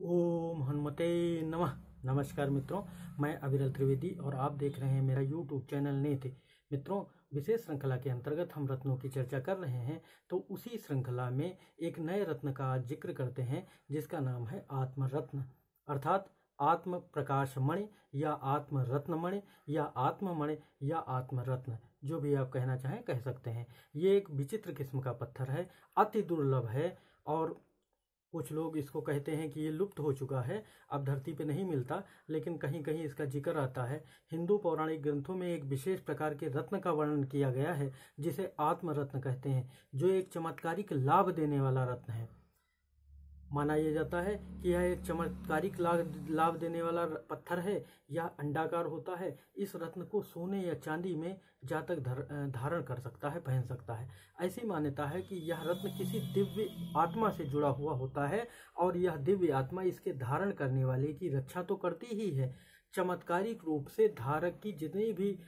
ओम हनुमते नमः। नमस्कार मित्रों, मैं अविरल त्रिवेदी और आप देख रहे हैं मेरा यूट्यूब चैनल नेति। मित्रों, विशेष श्रृंखला के अंतर्गत हम रत्नों की चर्चा कर रहे हैं तो उसी श्रृंखला में एक नए रत्न का ज़िक्र करते हैं, जिसका नाम है आत्मरत्न। अर्थात आत्म प्रकाश मणि या आत्म रत्न मणि या आत्म मणि या आत्म रत्न जो भी आप कहना चाहें कह सकते हैं। ये एक विचित्र किस्म का पत्थर है, अति दुर्लभ है और कुछ लोग इसको कहते हैं कि ये लुप्त हो चुका है, अब धरती पे नहीं मिलता, लेकिन कहीं कहीं इसका ज़िक्र आता है। हिंदू पौराणिक ग्रंथों में एक विशेष प्रकार के रत्न का वर्णन किया गया है, जिसे आत्मरत्न कहते हैं, जो एक चमत्कारिक लाभ देने वाला रत्न है। माना यह जाता है कि यह एक चमत्कारिक लाभ देने वाला पत्थर है यह अंडाकार होता है। इस रत्न को सोने या चांदी में जातक धारण कर सकता है, पहन सकता है। ऐसी मान्यता है कि यह रत्न किसी दिव्य आत्मा से जुड़ा हुआ होता है, और यह दिव्य आत्मा इसके धारण करने वाले की रक्षा तो करती ही है। चमत्कारिक रूप से धारक की जितनी भी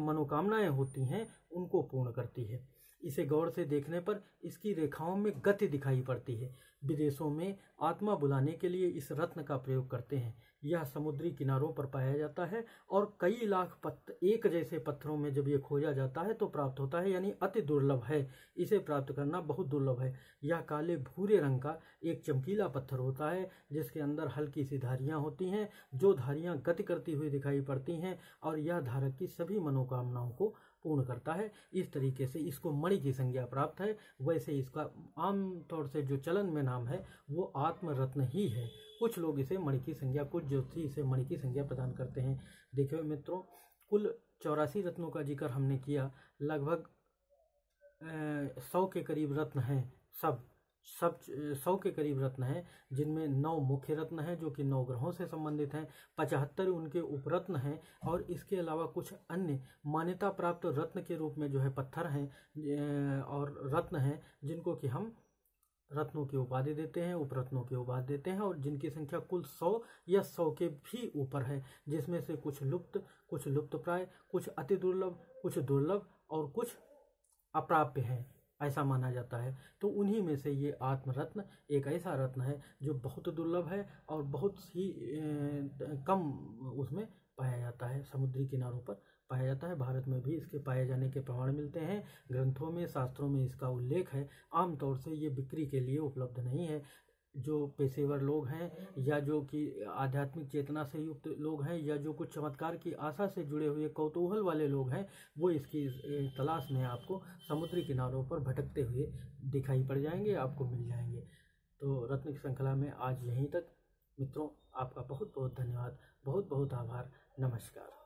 मनोकामनाएँ होती हैं, उनको पूर्ण करती है। इसे गौर से देखने पर इसकी रेखाओं में गति दिखाई पड़ती है। विदेशों में आत्मा बुलाने के लिए इस रत्न का प्रयोग करते हैं। यह समुद्री किनारों पर पाया जाता है और कई लाख पत्थर एक जैसे पत्थरों में जब ये खोजा जाता है तो प्राप्त होता है, यानी अति दुर्लभ है। इसे प्राप्त करना बहुत दुर्लभ है। यह काले भूरे रंग का एक चमकीला पत्थर होता है, जिसके अंदर हल्की सी धारियाँ होती हैं, जो धारियाँ गति करती हुई दिखाई पड़ती हैं और यह धारक की सभी मनोकामनाओं को पूर्ण करता है। इस तरीके से इसको मणि की संज्ञा प्राप्त है। वैसे इसका आम तौर से जो चलन में नाम है, वो आत्मरत्न ही है। कुछ लोग इसे मणि की संज्ञा, कुछ ज्योति इसे मणि की संज्ञा प्रदान करते हैं। देखिए मित्रों, कुल चौरासी रत्नों का ज़िक्र हमने किया। लगभग सौ के करीब रत्न हैं सब। सब सौ के करीब रत्न हैं, जिनमें नौ मुख्य रत्न हैं, जो कि नौ ग्रहों से संबंधित हैं, पचहत्तर उनके उपरत्न हैं, और इसके अलावा कुछ अन्य मान्यता प्राप्त रत्न के रूप में जो है पत्थर हैं और रत्न हैं, जिनको कि हम रत्नों की उपाधि देते हैं, उपरत्नों की उपाधि देते हैं, और जिनकी संख्या कुल सौ या सौ के भी ऊपर है, जिसमें से कुछ लुप्त कुछ लुप्त प्राय कुछ अति दुर्लभ, कुछ दुर्लभ और कुछ अप्राप्य हैं। ऐसा माना जाता है। तो उन्हीं में से ये आत्मरत्न एक ऐसा रत्न है जो बहुत दुर्लभ है और बहुत ही कम उसमें पाया जाता है। समुद्री किनारों पर पाया जाता है। भारत में भी इसके पाए जाने के प्रमाण मिलते हैं। ग्रंथों में, शास्त्रों में इसका उल्लेख है। आमतौर से ये बिक्री के लिए उपलब्ध नहीं है। जो पेशेवर लोग हैं, या जो कि आध्यात्मिक चेतना से युक्त लोग हैं, या जो कुछ चमत्कार की आशा से जुड़े हुए कौतूहल वाले लोग हैं, वो इसकी तलाश में आपको समुद्री किनारों पर भटकते हुए दिखाई पड़ जाएँगे, आपको मिल जाएँगे। तो रत्न की श्रृंखला में आज यहीं तक। मित्रों, आपका बहुत बहुत धन्यवाद बहुत बहुत आभार, नमस्कार।